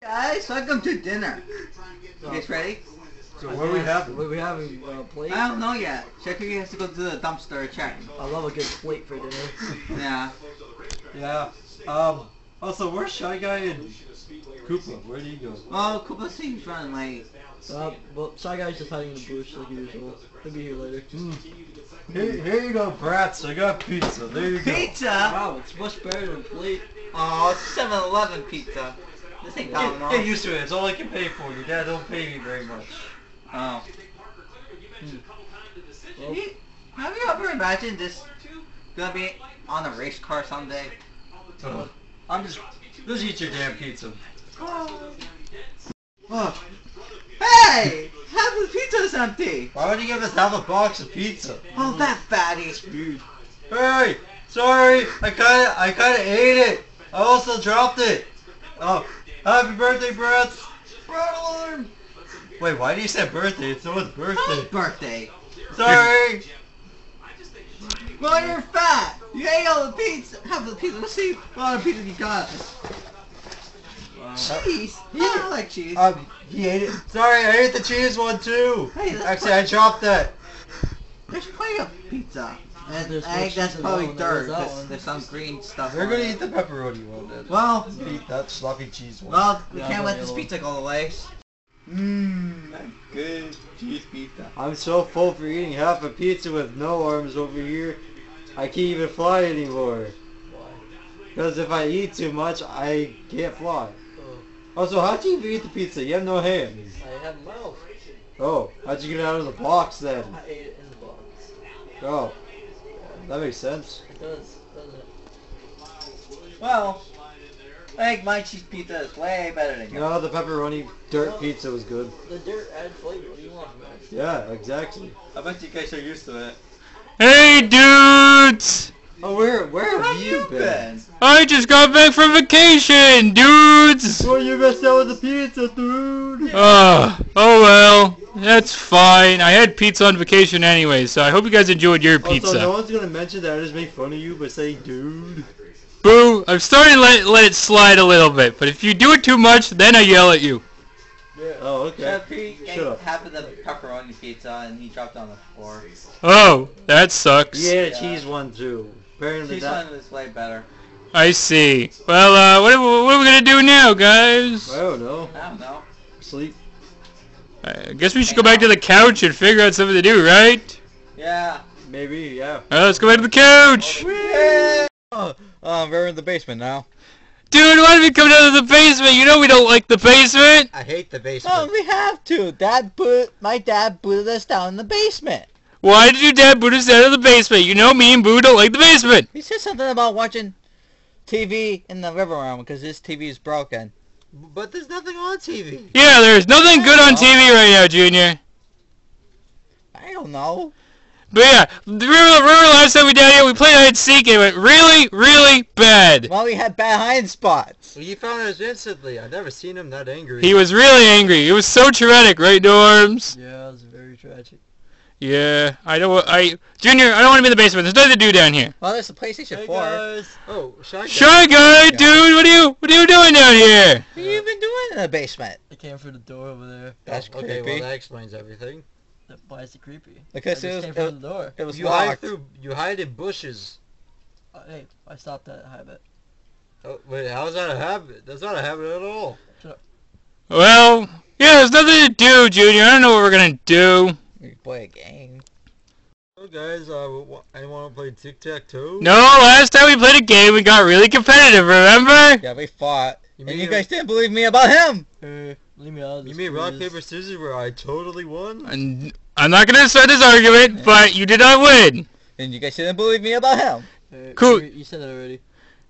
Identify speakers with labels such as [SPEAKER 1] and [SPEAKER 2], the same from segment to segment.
[SPEAKER 1] Guys, welcome to dinner. You guys ready?
[SPEAKER 2] So what do we have?
[SPEAKER 3] What we having? Uh, plate?
[SPEAKER 1] I don't know yet. Checker has to go to the dumpster check.
[SPEAKER 3] I love a good plate for dinner.
[SPEAKER 1] Yeah.
[SPEAKER 2] Yeah. Um. Also, where's Shy Guy and Koopa? Where do you go?
[SPEAKER 1] Well, Koopa seems running late.
[SPEAKER 3] Uh, well, Shy Guy's just hiding in the bush like usual. He'll be here later.
[SPEAKER 2] Mm. Here, here you go, brats. I got pizza. There you go.
[SPEAKER 1] Pizza?
[SPEAKER 3] Wow, it's much better than plate.
[SPEAKER 1] Oh, 7-Eleven pizza. This ain't
[SPEAKER 2] Get,
[SPEAKER 1] Domino's.
[SPEAKER 2] get used to it. It's all I can pay for. Your dad don't pay me very much.
[SPEAKER 1] Oh.
[SPEAKER 3] Well, um, hmm.
[SPEAKER 1] You- Have you ever imagined this gonna be on a race car someday?
[SPEAKER 2] So, I'm just. Just eat your damn pizza.
[SPEAKER 1] Oh. oh. Hey! Half the pizza's empty!
[SPEAKER 2] Why would you give us half a box of pizza?
[SPEAKER 1] Oh, that fatty.
[SPEAKER 2] Hey, sorry. I kinda, I kinda ate it. I also dropped it. Oh, happy birthday, brats. Red alarm. Wait, why do you say birthday? It's someone's birthday.
[SPEAKER 1] birthday?
[SPEAKER 2] Sorry.
[SPEAKER 1] Well, you're fat! You ate all the pizza! Half the pizza. Let's see what other pizza you got. Cheese? I don't like cheese.
[SPEAKER 2] Um, he ate it. Sorry, I ate the cheese one too.
[SPEAKER 1] Hey,
[SPEAKER 2] Actually, I dropped that.
[SPEAKER 1] There's plenty of pizza. And
[SPEAKER 3] There's
[SPEAKER 1] I think that's probably
[SPEAKER 3] that one than
[SPEAKER 1] dirt.
[SPEAKER 3] there is that
[SPEAKER 1] There's, there's some green stuff.
[SPEAKER 2] We're gonna
[SPEAKER 1] it.
[SPEAKER 2] eat the pepperoni one then.
[SPEAKER 1] Well,
[SPEAKER 2] Eat that sloppy cheese one.
[SPEAKER 1] well, we
[SPEAKER 3] Yeah,
[SPEAKER 1] can't
[SPEAKER 3] I'm
[SPEAKER 1] let this pizza go to waste. Mmm, that's good cheese pizza.
[SPEAKER 2] I'm so full for eating half a pizza with no arms over here. I can't even fly anymore.
[SPEAKER 3] why?
[SPEAKER 2] Because if I eat too much, I can't fly.
[SPEAKER 3] Oh,
[SPEAKER 2] Also, how'd you even eat the pizza? You have no hands.
[SPEAKER 3] I have mouth.
[SPEAKER 2] Oh, how'd you get it out of the box then?
[SPEAKER 3] I ate it in the box.
[SPEAKER 2] Oh, that makes sense.
[SPEAKER 3] It does, doesn't it?
[SPEAKER 1] Well, I think my cheese pizza is way better than yours.
[SPEAKER 2] No, the pepperoni dirt pizza was good.
[SPEAKER 3] The dirt add flavor. What do you want from that?
[SPEAKER 2] Yeah, exactly.
[SPEAKER 1] I bet you guys are used to it.
[SPEAKER 4] Hey dudes!
[SPEAKER 2] Oh, where where
[SPEAKER 1] Where
[SPEAKER 2] have you been?
[SPEAKER 4] I just got back from vacation, dudes!
[SPEAKER 2] Well, you missed up with the pizza, dude.
[SPEAKER 4] Oh, oh well, that's fine. I had pizza on vacation anyway, so I hope you guys enjoyed your
[SPEAKER 2] Also,
[SPEAKER 4] pizza.
[SPEAKER 2] no one's gonna mention that I just make fun of you by saying dude.
[SPEAKER 4] Boo, I'm starting to let, let it slide a little bit, but if you do it too much, then I yell at you.
[SPEAKER 3] Yeah.
[SPEAKER 2] Oh, okay.
[SPEAKER 1] Chef Pete
[SPEAKER 2] Shut
[SPEAKER 1] ate
[SPEAKER 2] up.
[SPEAKER 1] half of the pepperoni pizza and he dropped on the floor.
[SPEAKER 4] Oh, that sucks.
[SPEAKER 2] You ate a
[SPEAKER 1] Yeah.
[SPEAKER 2] cheese one too. Apparently
[SPEAKER 1] Cheese
[SPEAKER 2] that.
[SPEAKER 1] one was way better.
[SPEAKER 4] I see. Well, uh, what, are- what are we gonna do now, guys?
[SPEAKER 2] I don't know.
[SPEAKER 1] I don't know.
[SPEAKER 2] Sleep.
[SPEAKER 4] I guess we should go back to the couch and figure out something to do, right?
[SPEAKER 1] Yeah.
[SPEAKER 2] Maybe, yeah.
[SPEAKER 4] Alright, let's go back to the couch!
[SPEAKER 5] Oh, um, we're in the basement now.
[SPEAKER 4] Dude, why did we come down to the basement? You know we don't like the basement!
[SPEAKER 5] I hate the basement.
[SPEAKER 1] Oh,
[SPEAKER 5] we have to. Dad put my dad booted us down in the basement.
[SPEAKER 4] Why did your dad put us down in the basement? You know me and Boo don't like the basement!
[SPEAKER 5] He said something about watching TV in the river room because his TV is broken. But there's nothing on TV.
[SPEAKER 4] Yeah, there's nothing good on TV right now, Junior.
[SPEAKER 5] I don't know.
[SPEAKER 4] But yeah, remember, remember last time we down here, we played hide and seek and it went really, really bad.
[SPEAKER 5] Well, we had bad hiding spots. Well, you found us instantly. I've never seen him that angry.
[SPEAKER 4] He was really angry. It was so traumatic, right, Norms?
[SPEAKER 3] Yeah, it was very tragic.
[SPEAKER 4] Yeah, I don't. I Junior, I don't want to be in the basement. There's nothing to do down here.
[SPEAKER 5] Well, there's a PlayStation
[SPEAKER 2] Hey
[SPEAKER 5] 4.
[SPEAKER 2] guys.
[SPEAKER 5] Oh, shy guy.
[SPEAKER 4] Shy guy, dude, what are you, what are you doing down here?
[SPEAKER 5] What have you been doing in the basement?
[SPEAKER 3] I came through the door over there.
[SPEAKER 5] That's
[SPEAKER 2] okay,
[SPEAKER 5] creepy.
[SPEAKER 2] well that explains everything.
[SPEAKER 3] That- Why is it creepy?
[SPEAKER 5] Because
[SPEAKER 3] I
[SPEAKER 5] it
[SPEAKER 3] just
[SPEAKER 5] was,
[SPEAKER 3] came
[SPEAKER 5] it,
[SPEAKER 3] through the door.
[SPEAKER 5] it was
[SPEAKER 2] You hide through. You hide in bushes.
[SPEAKER 3] Uh, hey, I stopped that habit.
[SPEAKER 2] Oh, wait, how's that a habit? That's not a habit at all.
[SPEAKER 4] Well, yeah, there's nothing to do, Junior. I don't know what we're gonna do.
[SPEAKER 5] We play a game.
[SPEAKER 2] So guys, uh, wa- anyone want to play tic tac toe?
[SPEAKER 4] No, last time we played a game, we got really competitive. Remember?
[SPEAKER 5] Yeah, we fought.
[SPEAKER 2] You
[SPEAKER 5] and
[SPEAKER 2] mean
[SPEAKER 5] you guys didn't believe me about him.
[SPEAKER 3] Hey, leave me out of this.
[SPEAKER 2] You mean rock paper scissors where I totally won?
[SPEAKER 4] And I'm not gonna start this argument, but you did not win,
[SPEAKER 5] And you guys didn't believe me about him.
[SPEAKER 3] Hey,
[SPEAKER 4] Cool.
[SPEAKER 3] You, you said it already.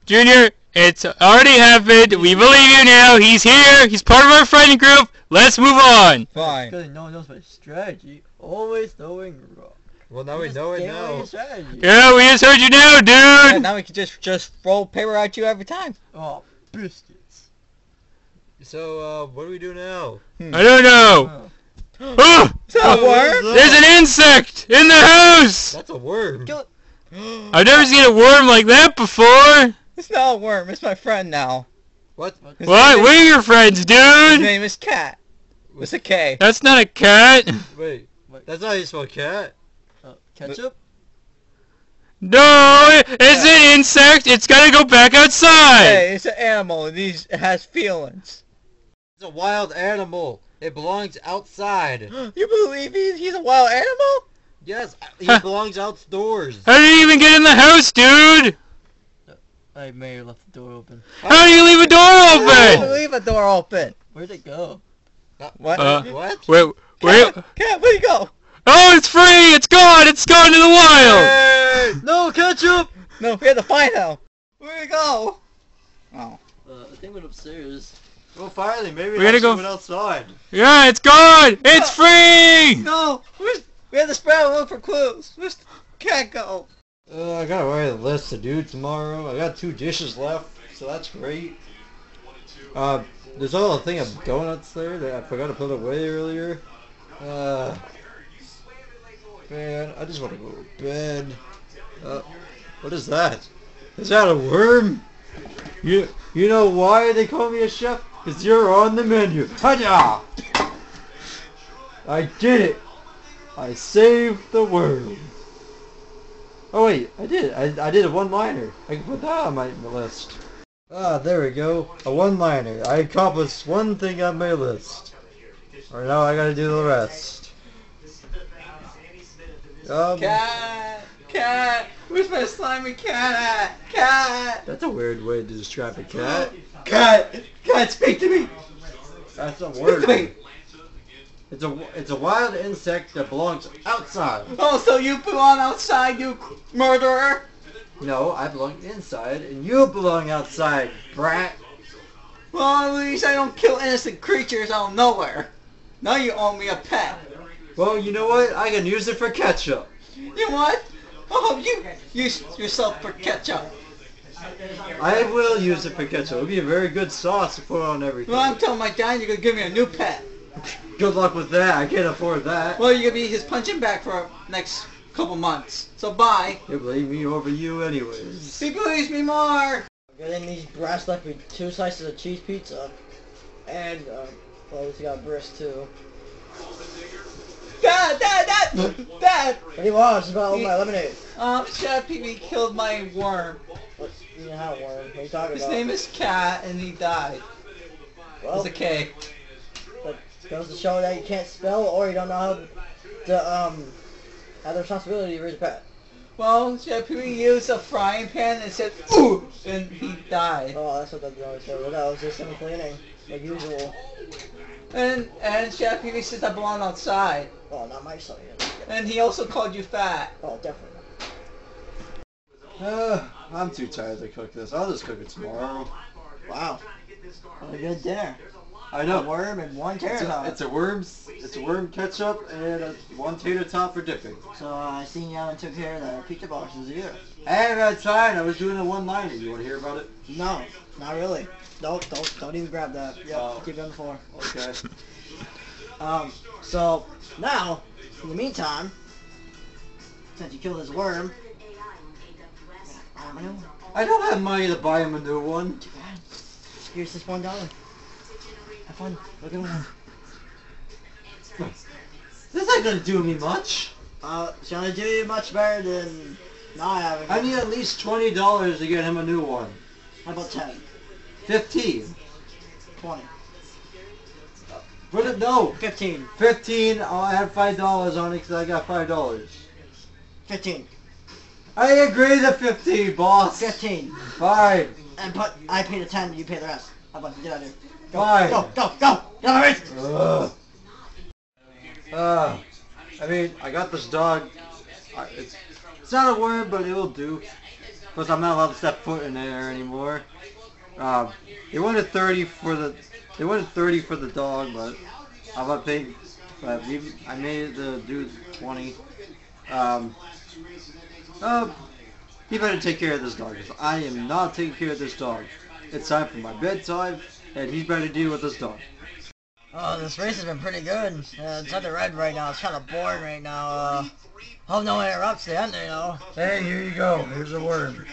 [SPEAKER 4] Junior. It's already happened. We believe you now. He's here. He's part of our fighting group. Let's move on.
[SPEAKER 5] Fine.
[SPEAKER 3] Because no one knows my strategy. Always knowing wrong.
[SPEAKER 2] Well, now we know it now.
[SPEAKER 3] Strategy.
[SPEAKER 4] Yeah, we just heard you now,
[SPEAKER 5] Yeah,
[SPEAKER 4] dude.
[SPEAKER 5] now we can just just roll paper at you every time.
[SPEAKER 3] Oh, biscuits.
[SPEAKER 2] So, uh, what do we do now?
[SPEAKER 4] I don't know.
[SPEAKER 3] Oh.
[SPEAKER 4] Oh,
[SPEAKER 5] Is that a worm?
[SPEAKER 4] there's an insect in the house.
[SPEAKER 2] That's a worm.
[SPEAKER 4] I've never seen a worm like that before.
[SPEAKER 5] It's not a worm. It's my friend now.
[SPEAKER 2] What?
[SPEAKER 1] His
[SPEAKER 4] What? We're your friends,
[SPEAKER 1] dude! His name is Cat. With a K.
[SPEAKER 4] That's not a cat.
[SPEAKER 2] Wait, that's not how you spell cat.
[SPEAKER 6] Uh, ketchup?
[SPEAKER 4] No, it's an insect. It's gotta go back outside.
[SPEAKER 1] Hey, it's an animal and he's, it has feelings.
[SPEAKER 2] It's a wild animal. It belongs outside.
[SPEAKER 1] You believe he's, he's a wild animal?
[SPEAKER 2] Yes, he belongs outdoors.
[SPEAKER 4] How did you even get in the house, dude?
[SPEAKER 6] I may have left the door open.
[SPEAKER 4] How do you leave a door
[SPEAKER 1] I
[SPEAKER 4] open?
[SPEAKER 1] leave a door open.
[SPEAKER 6] Where'd it go?
[SPEAKER 1] What?
[SPEAKER 4] Uh,
[SPEAKER 2] What?
[SPEAKER 4] Wait, wait.
[SPEAKER 1] Cat, Cat, where'd he go?
[SPEAKER 4] Oh, it's free. It's gone. It's gone to the wild.
[SPEAKER 6] No, ketchup!
[SPEAKER 1] No, we had to find out. Where'd he go? Oh.
[SPEAKER 6] Uh, I think went upstairs.
[SPEAKER 2] Well, finally, maybe
[SPEAKER 4] We gotta go-
[SPEAKER 2] went outside.
[SPEAKER 4] Yeah, it's gone. It's free.
[SPEAKER 1] No, where's, we had to spread and look for clues. Where's the cat go?
[SPEAKER 2] Uh, I gotta write a list to do tomorrow. I got two dishes left, so that's great. Uh, there's all a thing of donuts there that I forgot to put away earlier. Uh, man, I just want to go to bed. Uh, what is that? Is that a worm? You you know why they call me a chef? Cause you're on the menu. Hiya! I did it. I saved the world. Oh wait, I did. I, I did a one-liner. I can put that on my list. Ah, there we go. A one-liner. I accomplished one thing on my list. Or now I gotta do the rest. Um,
[SPEAKER 1] Cat, cat, where's my slimy cat at? Cat.
[SPEAKER 2] that's a weird way to describe a cat.
[SPEAKER 1] Cat, cat, speak to me.
[SPEAKER 2] That's a
[SPEAKER 1] Speak
[SPEAKER 2] word.
[SPEAKER 1] to me.
[SPEAKER 2] It's a it's a wild insect that belongs outside.
[SPEAKER 1] Oh, so you belong outside, you murderer?
[SPEAKER 2] No, I belong inside, and you belong outside, brat.
[SPEAKER 1] Well, at least I don't kill innocent creatures out of nowhere. Now you owe me a pet.
[SPEAKER 2] Well, you know what? I can use it for ketchup.
[SPEAKER 1] You know what? Oh, you use yourself for ketchup.
[SPEAKER 2] I will use it for ketchup. It'll be a very good sauce to put on everything.
[SPEAKER 1] Well, I'm telling my dad you're gonna give me a new pet.
[SPEAKER 2] Good luck with that. I can't afford that.
[SPEAKER 1] Well, you're gonna be his punching bag for next couple months. So bye.
[SPEAKER 2] He'll believe me over you anyways.
[SPEAKER 1] He believes me more.
[SPEAKER 6] Getting these breasts left with two slices of cheese pizza. And, uh, well, we got brisk too.
[SPEAKER 1] Dad, dad, dad, dad.
[SPEAKER 6] What do you want? It's about my lemonade.
[SPEAKER 1] Um, Chef Pee Pee killed my worm.
[SPEAKER 6] What? You didn't have one. What are you talking
[SPEAKER 1] His
[SPEAKER 6] about?
[SPEAKER 1] name is Cat, and he died.
[SPEAKER 6] well,
[SPEAKER 1] It's a K.
[SPEAKER 6] that goes to show that you can't spell or you don't know how to, um, have the responsibility to raise a pet.
[SPEAKER 1] Well, Chef Pee Pee used a frying pan and said, ooh, and he died.
[SPEAKER 6] Oh, that's what that always said. Well, that was just him cleaning, like usual.
[SPEAKER 1] And and Chef Pee Pee says I belong outside.
[SPEAKER 6] Oh, not my son.
[SPEAKER 1] And he also called you fat.
[SPEAKER 6] Oh, definitely not.
[SPEAKER 2] Uh, I'm too tired to cook this. I'll just cook it tomorrow.
[SPEAKER 6] Wow. What a good dinner.
[SPEAKER 2] I
[SPEAKER 6] A
[SPEAKER 2] know.
[SPEAKER 6] A worm and one
[SPEAKER 2] It's
[SPEAKER 6] carrot
[SPEAKER 2] a,
[SPEAKER 6] top.
[SPEAKER 2] it's a worm. It's a worm ketchup and a one tater top for dipping.
[SPEAKER 6] So uh, I seen you out and took care of the pizza boxes here.
[SPEAKER 2] I haven't had time. I was doing a one-liner. You want to hear about it?
[SPEAKER 6] No, not really. Don't don't don't even grab that. Yep,
[SPEAKER 2] Oh.
[SPEAKER 6] keep it on the floor.
[SPEAKER 2] Okay.
[SPEAKER 6] Um, so now, in the meantime, since you killed this worm, I'm a new one.
[SPEAKER 2] I don't have money to buy him a new one.
[SPEAKER 6] Too bad. Here's this one dollar. Have fun. Look at one.
[SPEAKER 2] This ain't gonna do me much.
[SPEAKER 6] Uh, it's gonna do you much better than not having.
[SPEAKER 2] I need at least twenty dollars to get him a new one.
[SPEAKER 6] How about 10,
[SPEAKER 2] Fifteen.
[SPEAKER 6] 20,
[SPEAKER 2] Put it no.
[SPEAKER 6] 15,
[SPEAKER 2] Fifteen. I'll add five dollars on it because I got five dollars.
[SPEAKER 6] 15,
[SPEAKER 2] I agree to fifteen, boss.
[SPEAKER 6] 15,
[SPEAKER 2] Fine.
[SPEAKER 6] and put. I pay the 10. You pay the rest. How about get out of here? Go,
[SPEAKER 2] Fine.
[SPEAKER 6] go, go, go. Get out of here.
[SPEAKER 2] Ugh. Uh, I mean, I got this dog. I, it's, it's not a worm, but it will do. Plus, I'm not allowed to step foot in there anymore. Um, they wanted 30 for the, they wanted 30 for the dog, but I'm not paying. But we, I made it to do 20. Um, uh, you better take care of this dog. I am not taking care of this dog. It's time for my bedtime, and he's better deal with this dog.
[SPEAKER 6] Oh, this race has been pretty good. Uh, it's under red right now. It's kind of boring right now. Uh, hope no one interrupts the end, you know.
[SPEAKER 2] Hey, here you go. Here's a worm.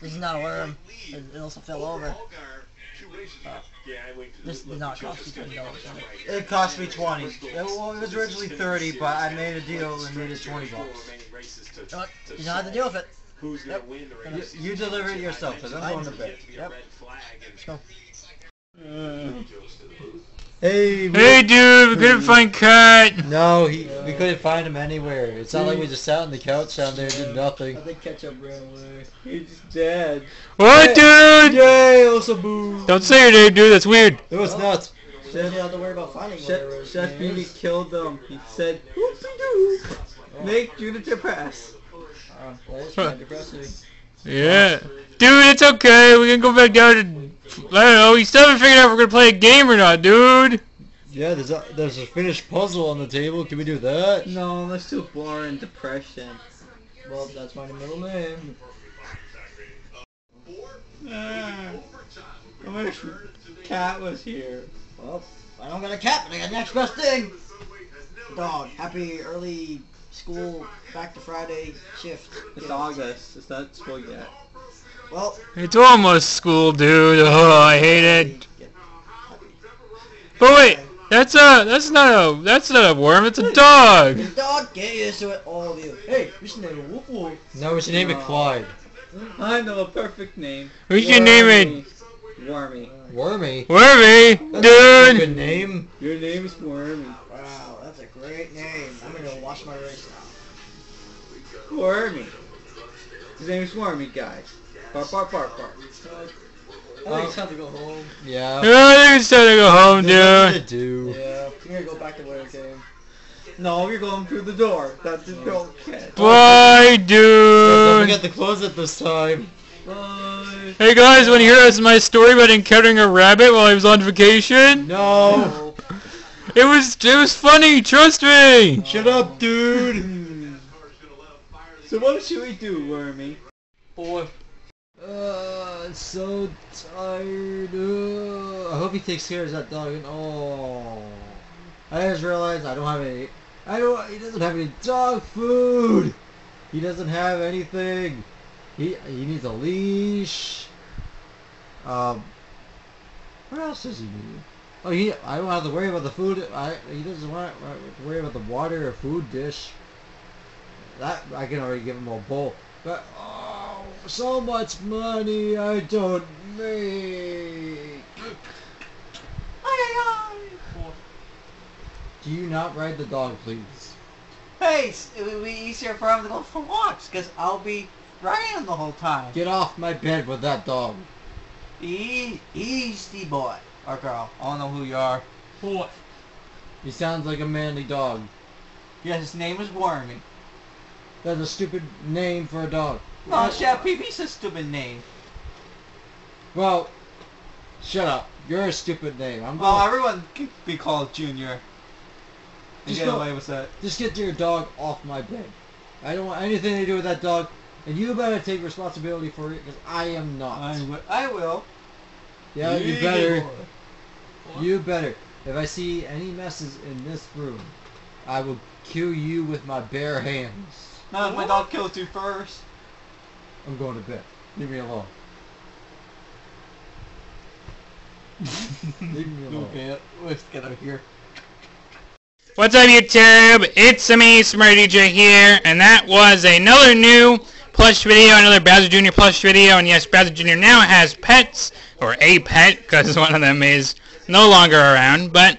[SPEAKER 6] This is not a worm. It, it also fell over.
[SPEAKER 3] This did not cost you twenty dollars.
[SPEAKER 2] It cost me 20. It, well, it was originally 30, but I made a deal and made it 20 bucks.
[SPEAKER 6] You know what? You know how to deal with it.
[SPEAKER 7] Who's
[SPEAKER 6] Yep.
[SPEAKER 7] gonna win the race?
[SPEAKER 2] You, you deliver it yourself, because I'm going to bed.
[SPEAKER 6] Yep.
[SPEAKER 2] Hey,
[SPEAKER 8] Hey, dude, we couldn't find Cut.
[SPEAKER 2] No, he, we couldn't find him anywhere. It's not like we just sat on the couch down there and did nothing.
[SPEAKER 6] I think ketchup ran away.
[SPEAKER 2] He's dead.
[SPEAKER 8] What, dude?
[SPEAKER 2] Yay, also boo.
[SPEAKER 8] Don't say your name, dude. That's weird.
[SPEAKER 2] It was nuts.
[SPEAKER 6] You don't have to worry about finding whatever his
[SPEAKER 1] Chef
[SPEAKER 6] name
[SPEAKER 1] Beauty killed them. He oh. said, whoopie doo. Make Judith depressed.
[SPEAKER 6] Oh, well, it's kind of depressing.
[SPEAKER 8] Yeah. Dude, it's okay. We can go back down to... I don't know. We still haven't figured out if we're going to play a game or not, dude.
[SPEAKER 2] Yeah, there's a, there's a finished puzzle on the table. Can we do that?
[SPEAKER 1] No, that's too boring. Depression.
[SPEAKER 6] Well, that's my middle name.
[SPEAKER 1] Ah, I wish Cat was here.
[SPEAKER 6] Well, I don't got a cat, but I got the next best thing. Dog. Happy early school back to Friday shift.
[SPEAKER 1] It's
[SPEAKER 6] Yeah.
[SPEAKER 1] August. It's not school yet.
[SPEAKER 6] Well,
[SPEAKER 8] It's almost school, dude. Oh, I hate it. But wait, that's a... That's not a... That's not a worm. It's a dog.
[SPEAKER 6] Get dog, get used to it, all of you. Hey, we should name it Woof Woof.
[SPEAKER 2] No, we should name it Clyde.
[SPEAKER 1] I know a perfect name.
[SPEAKER 8] We should name it...
[SPEAKER 1] Wormy.
[SPEAKER 2] Wormy.
[SPEAKER 8] Wormy,
[SPEAKER 2] That's a
[SPEAKER 8] dude.
[SPEAKER 2] good name.
[SPEAKER 1] Your name is Wormy.
[SPEAKER 6] Wow, that's a great name. I'm gonna go watch my race now.
[SPEAKER 1] Wormy. His name is Wormy, guys. Bark, bark, bark, bark.
[SPEAKER 6] I think it's time to go home.
[SPEAKER 2] Yeah.
[SPEAKER 8] I think it's time to go home,
[SPEAKER 2] There's nothing
[SPEAKER 8] dude.
[SPEAKER 2] to do.
[SPEAKER 6] Yeah, I'm gonna go back to where I came.
[SPEAKER 1] No, you're going through the door. That's the door. Cat.
[SPEAKER 8] Bye,
[SPEAKER 2] Don't forget to close it this time.
[SPEAKER 1] Bye.
[SPEAKER 8] Hey guys, want to hear us my story about encountering a rabbit while I was on vacation?
[SPEAKER 2] No.
[SPEAKER 8] It was it was funny, trust me.
[SPEAKER 2] Shut up, dude.
[SPEAKER 1] So what should we do, Wormy?
[SPEAKER 2] Boy. Uh, I'm so tired. Uh, I hope he takes care of that dog. And oh, I just realized I don't have any. I don't. He doesn't have any dog food. He doesn't have anything. He he needs a leash. Um. What else does he need? Oh, he. I don't have to worry about the food. I. He doesn't want uh, to worry about the water or food dish. That I can already give him a bowl. But oh, so much money I don't make. Do you not ride the dog, please?
[SPEAKER 3] Hey, it would be easier for him to go for walks, because I'll be riding him the whole time.
[SPEAKER 2] Get off my bed with that dog.
[SPEAKER 3] He's the boy. Or girl. I don't know who you are. Boy.
[SPEAKER 2] He sounds like a manly dog.
[SPEAKER 3] Yeah, his name is Wormy.
[SPEAKER 2] That's a stupid name for a dog.
[SPEAKER 3] No, Chef Pee Pee's a stupid name.
[SPEAKER 2] Well, shut up. You're a stupid name. I'm
[SPEAKER 3] Well, everyone can be called Junior. And
[SPEAKER 2] Just
[SPEAKER 3] get
[SPEAKER 2] go-
[SPEAKER 3] away with that.
[SPEAKER 2] Just get your dog off my bed. I don't want anything to do with that dog, and you better take responsibility for it, because I am not.
[SPEAKER 3] I. I will.
[SPEAKER 2] Yeah, you better. You better. If I see any messes in this room, I will kill you with my bare hands.
[SPEAKER 3] No, my dog killed you first.
[SPEAKER 2] I'm going to bed. Leave me alone. Leave me alone.
[SPEAKER 3] Okay, let's get out of here.
[SPEAKER 8] What's up, YouTube? It's me, Smart DJ here, and that was another new plush video, another Bowser Jr. plush video, and yes, Bowser Jr. now has pets, or a pet, because one of them is no longer around, but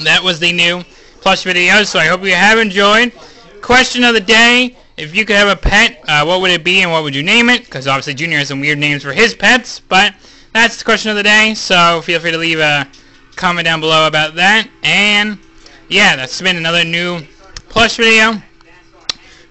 [SPEAKER 8] that was the new plush video, so I hope you have enjoyed. Question of the day, if you could have a pet, uh, what would it be and what would you name it? Because obviously Junior has some weird names for his pets, but that's the question of the day, so feel free to leave a comment down below about that, and yeah, that's been another new plush video.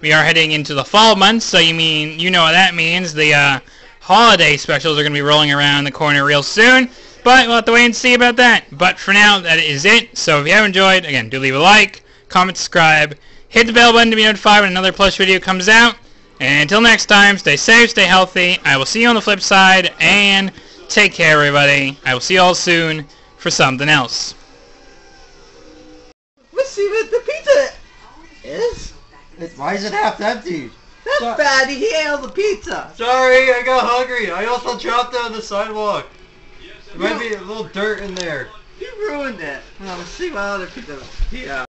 [SPEAKER 8] We are heading into the fall months, so you mean you know what that means. The uh, holiday specials are going to be rolling around the corner real soon, but we'll have to wait and see about that. But for now, that is it. So if you have enjoyed, again, do leave a like, comment, subscribe, hit the bell button to be notified when another plush video comes out. And until next time, stay safe, stay healthy. I will see you on the flip side, and take care, everybody. I will see you all soon for something else.
[SPEAKER 1] Let's see what the pizza is.
[SPEAKER 2] Why is it half empty?
[SPEAKER 1] That's
[SPEAKER 2] So-
[SPEAKER 1] bad. He ate all the pizza.
[SPEAKER 2] Sorry, I got hungry. I also dropped it on the sidewalk. There might be a little dirt in there.
[SPEAKER 1] You ruined it. Let's see what other people. Yeah.